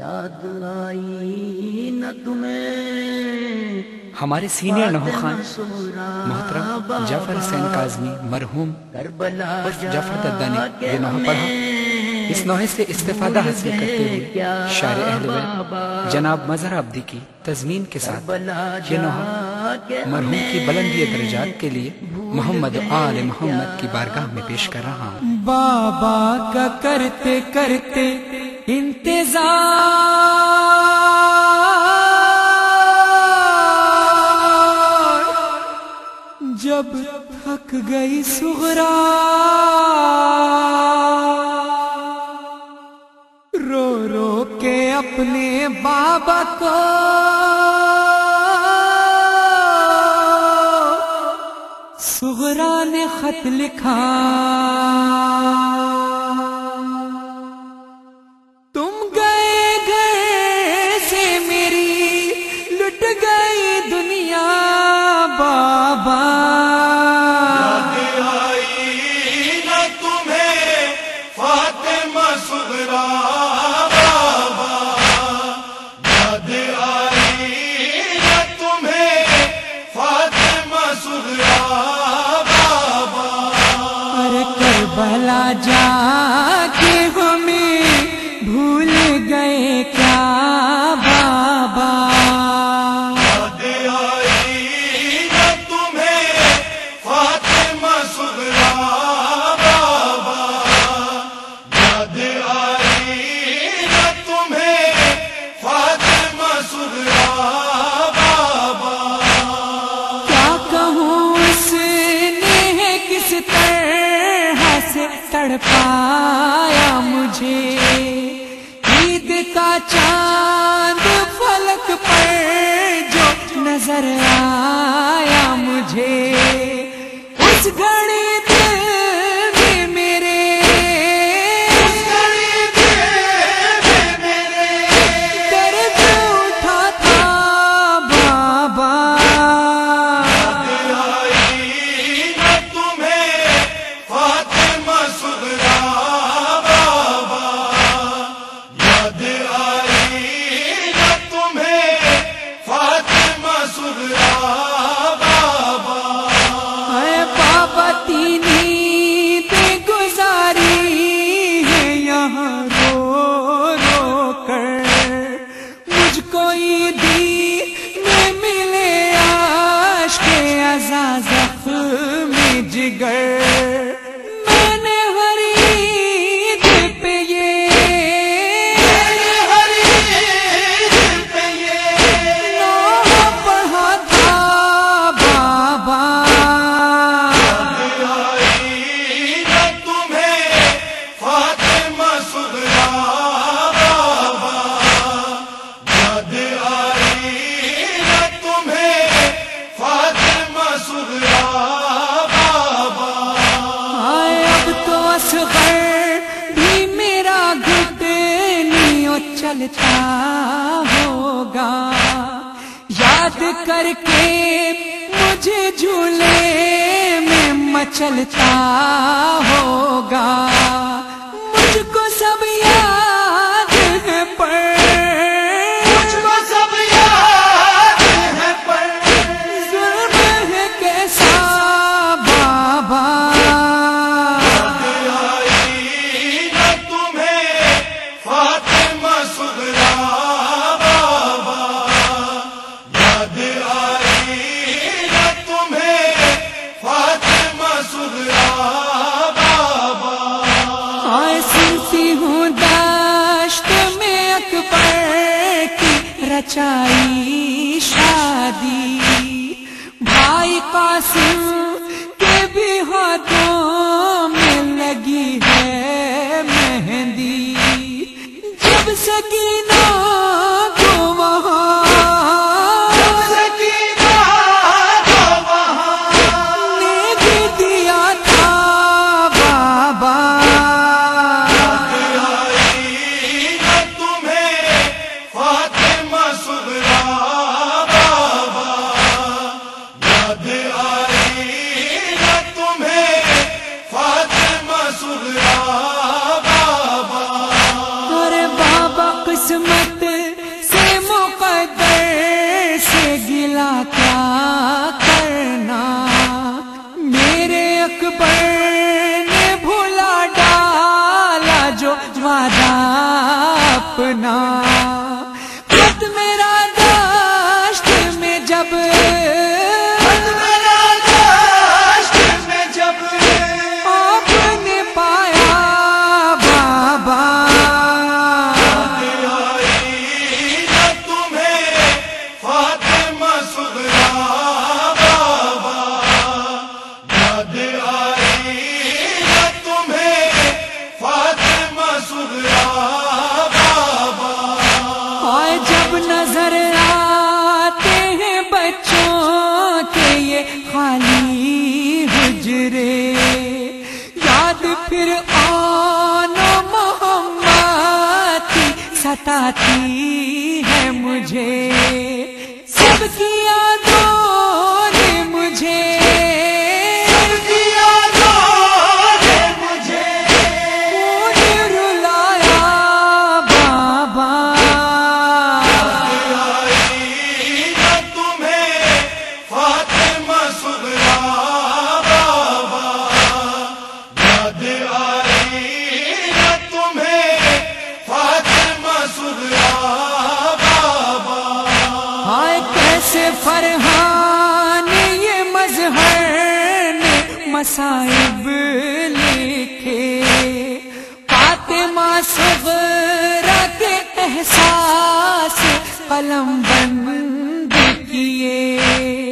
याद आई न तुम्हें हमारे सीनियर नहो खान मोहतरम जाफ़र हुसैन काजमी मरहूम करबला जाफ़र दद्दा ने ये नोहा पढ़ा। इस नोहे से इस्तेफादा हासिल करते हुए शार अहलवैत जनाब मजहर अब्दी की तजमीन के साथ ये नोहा मरहूम की बुलंदी दर्जात के लिए मोहम्मद आल मोहम्मद की बारगाह में पेश कर रहा हूँ। बाबा का करते करते इंतज़ार। जब थक गई सुगरा रो रो के अपने बाबा को। सुगरा ने खत लिखा। सुगरा बाबा याद आई न तुम्हें फातिमा सुगरा बाबा भूल गए तड़पाया मुझे। ईद का चाँद फलक पर जो नज़र आया मुझे। उस घड़ी में चलता होगा। याद करके मुझे झूले में मचलता होगा। Nasıl सताती है मुझे। सबकी यादों साहिब लिखे। फातिमा सुगरत एहसास कलम बंद किए।